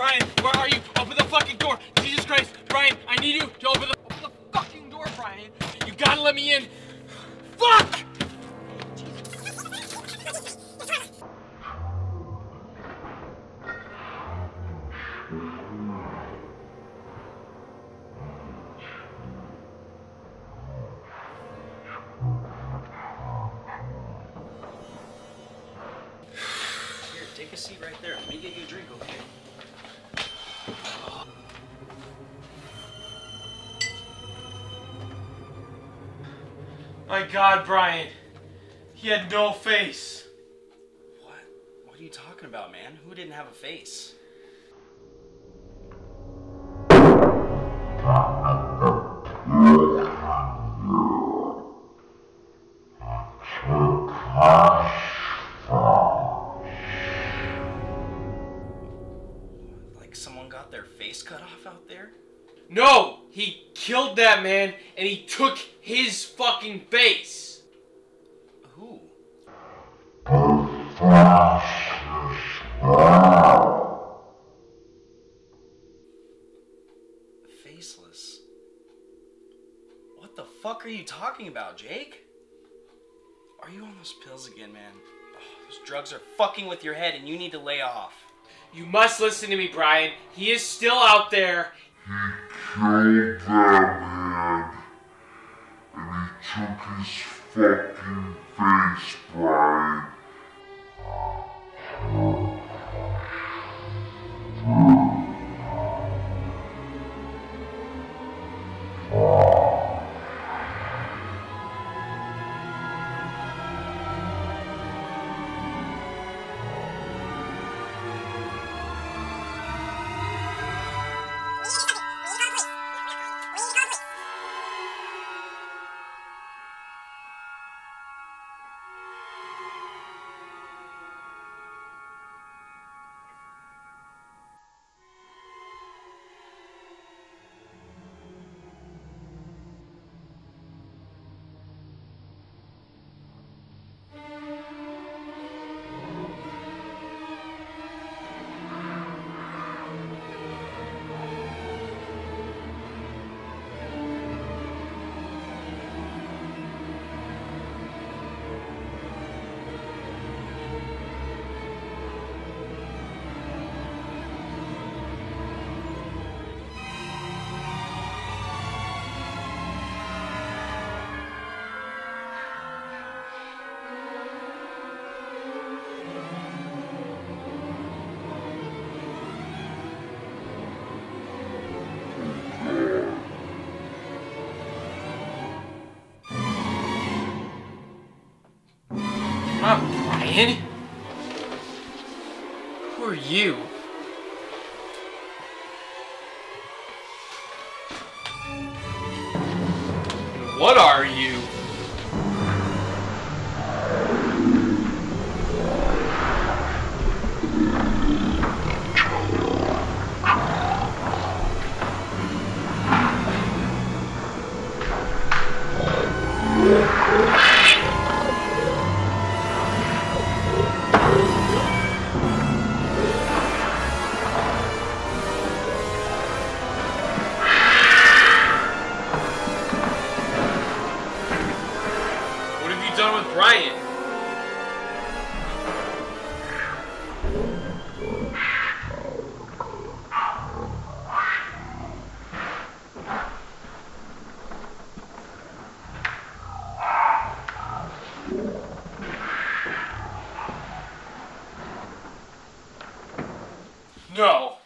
Brian, where are you? Open the fucking door! Jesus Christ! Brian, I need you to open the, open the fucking door, Brian! You gotta let me in! Fuck! Take a seat right there. Let me get you a drink, okay? My god, Brian. He had no face. What? What are you talking about, man? Who didn't have a face? Like someone got their face cut off out there? No! He killed that man and he took his fucking face! Who? Faceless. What the fuck are you talking about, Jake? Are you on those pills again, man? Oh, those drugs are fucking with your head and you need to lay off. You must listen to me, Brian. He is still out there. Killed that man and he took his fucking face, Brian. On, Brian. Who are you? What are you? No.